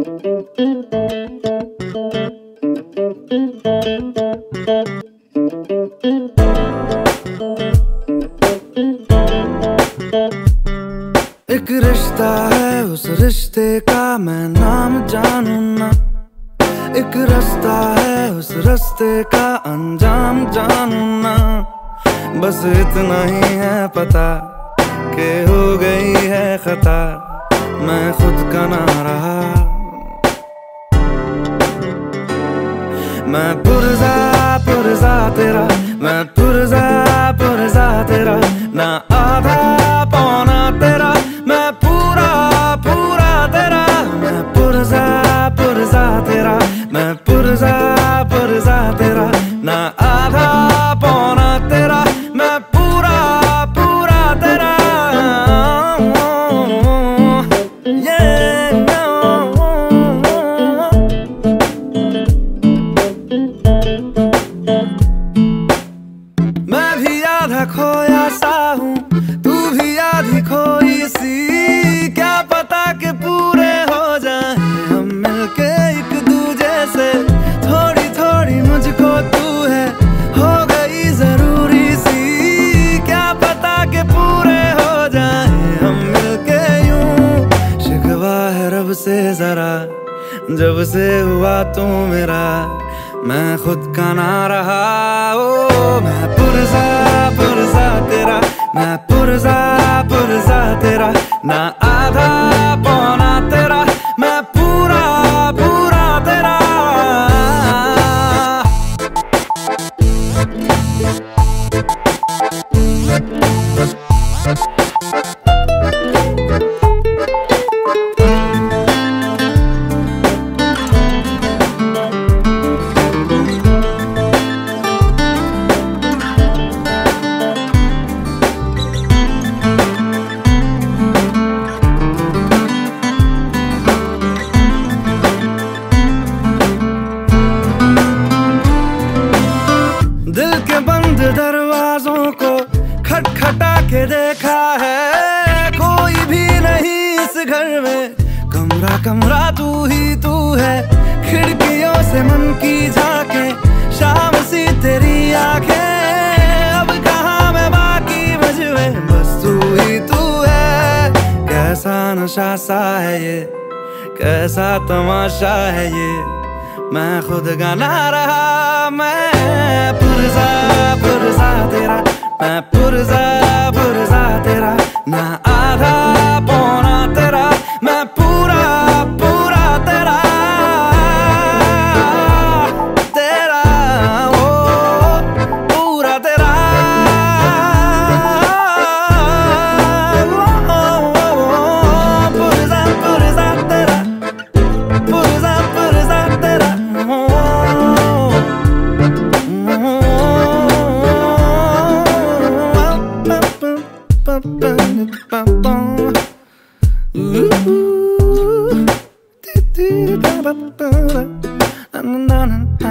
एक रिश्ता है, उस रिश्ते का मैं नाम जानू ना एक रास्ता है, उस रास्ते का अंजाम जानू ना बस इतना ही है पता के हो गई है खता। मैं खुद का ना रहा मैं पुरजा पुरजा तेरा मैं पुरजा पुरजा तेरा ना आधा खोया सा हूँ, तू भी आधी खोई सी। क्या पता कि पूरे हो जाए, हम मिलके एक दूजे से। थोड़ी थोड़ी मुझको तू है, हो गई ज़रूरी सी। क्या पता के पूरे हो जाए, हम मिलके यूँ। शिकवा है रब से जरा, जब से हुआ तू मेरा। मैं खुद का ना रहा। ना आधा पौना तेरा मैं पूरा पूरा तेरा दिल खटखटा के देखा है। कोई भी नहीं इस घर में। कमरा कमरा तू ही तू है। खिड़कियों से मन की झाके। शाम सी तेरी आँखें। अब कहा बाकी बस तू ही तू है। कैसा नशा सा है ये। कैसा तमाशा है ये। मैं खुद गाना रहा। मैं पुरजा पुरजा तेरा। मैं पुरजा पुरजा तेरा। Ooh. Na, na, na, na.